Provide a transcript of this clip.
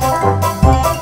Música